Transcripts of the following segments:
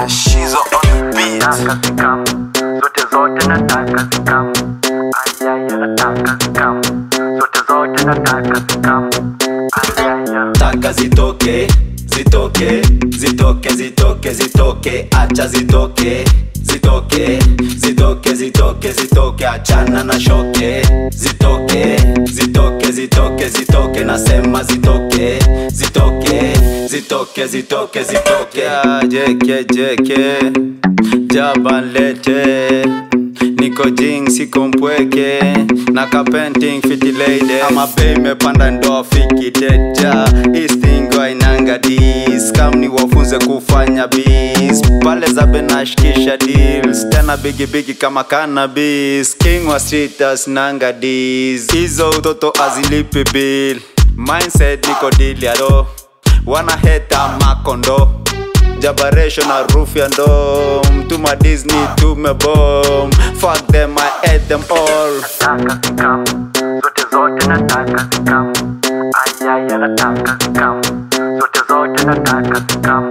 Ashizo on the beat. nataka zote zote nataka zikamu zitoke zitoke zitoke zitoke zitoke acha zitoke zitoke zitoke zitoke zitoke achana na shoke. Zitoke zitoke zitoke zitoke nasema zitoke. Zitoke zitoke zitoke zitoke. Jeke jeke jabanlete niko jing siko mpweke. Na kapenting fiti lady. Ama bei imepanda fikiteja istingo ainanga dis kam ni wafunze kufanya bis pale za benashkisha deals. Tena bigibigi kama cannabis. King wa street nanga dis hizo utoto azilipi bill. Mindset niko diliado wana heta makondo jabaresho na roof ya ndom mtuma disney tumebom fuck them i hate them all. Nataka zikamu zote zote nataka zikamu ayaya nataka zikamu zote zote nataka zikamu.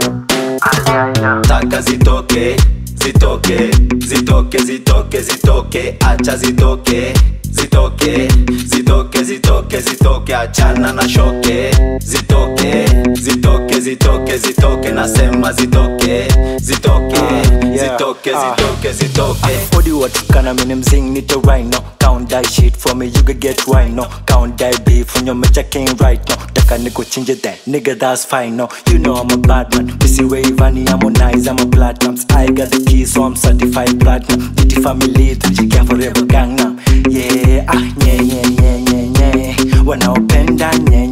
Taka zitoke zitoke zitoke zitoke zitoke acha zitoke zitoke zitoke zitoke zitoke achana na shoke. Zitoke zitoke zitoke zitoke nasema zitoke zitoke yeah, zitoke ah. zitoke zitoke. Odi watukana mini mzing nite now Count that shit for me you could get right now Count that beef from your major king right now Taka niko chinje that nigga that's fine no. You know I'm a bad man. Missy Ravani I'm on nice I'm a platinum. I got the keys so I'm certified platinum. Diti family tujikia forever gangnam Yeah ah nye nye nye nye nye Wanaopenda open that nye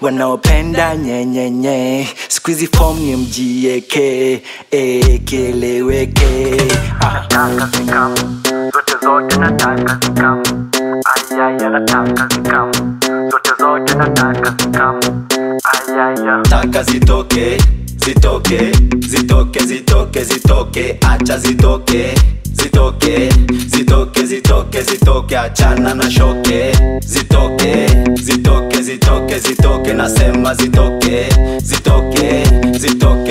wanaopenda nyenyenye squeezy form ni mjieke ekeleweke ah. zote zote nataka zikamu. Ayaya nataka zikamu. Zote zote nataka zikamu. Ayaya taka zitoke zitoke zitoke zitoke zitoke. Acha zitoke zitoke zitoke zitoke zitoke. Achana na shoke. Zitoke zitoke zitoke zitoke nasema zitoke zitoke zitoke